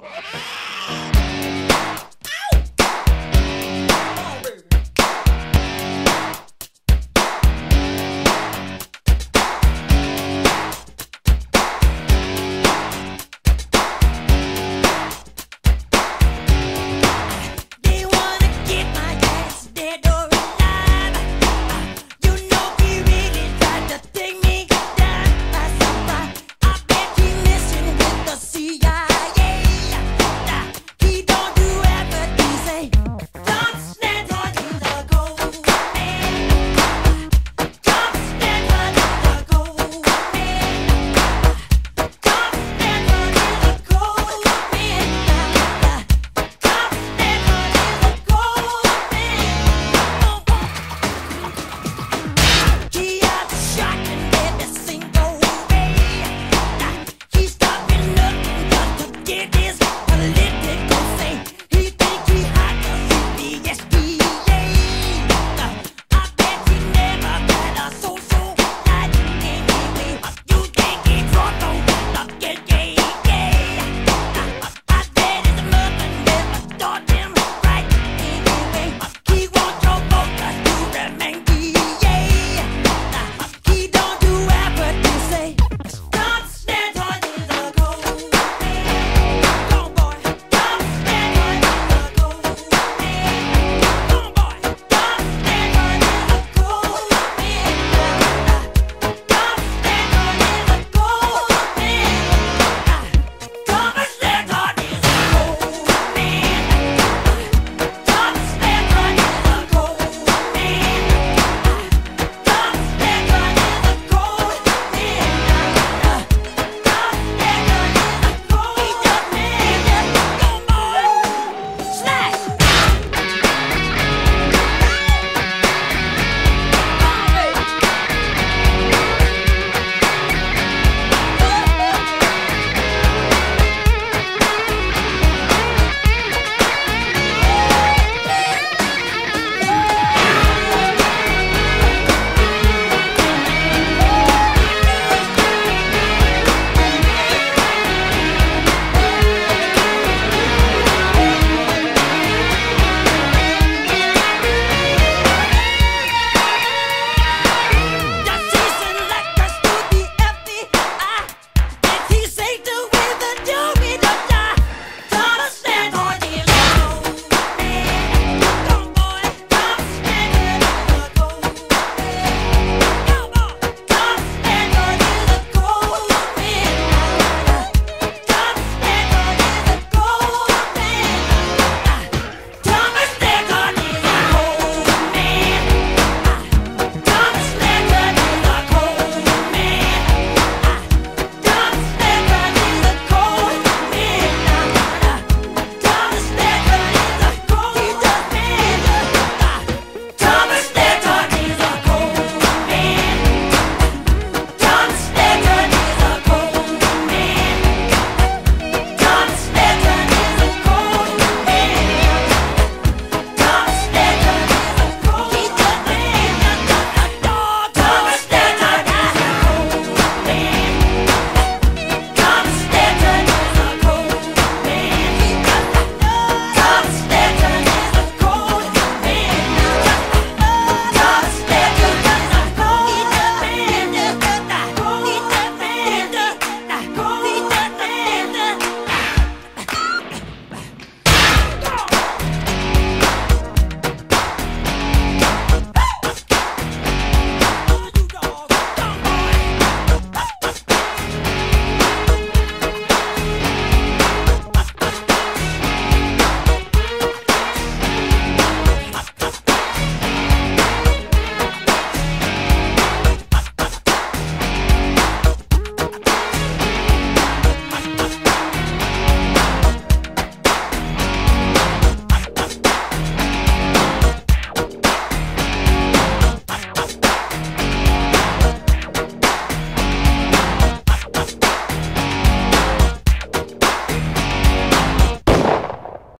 Ah!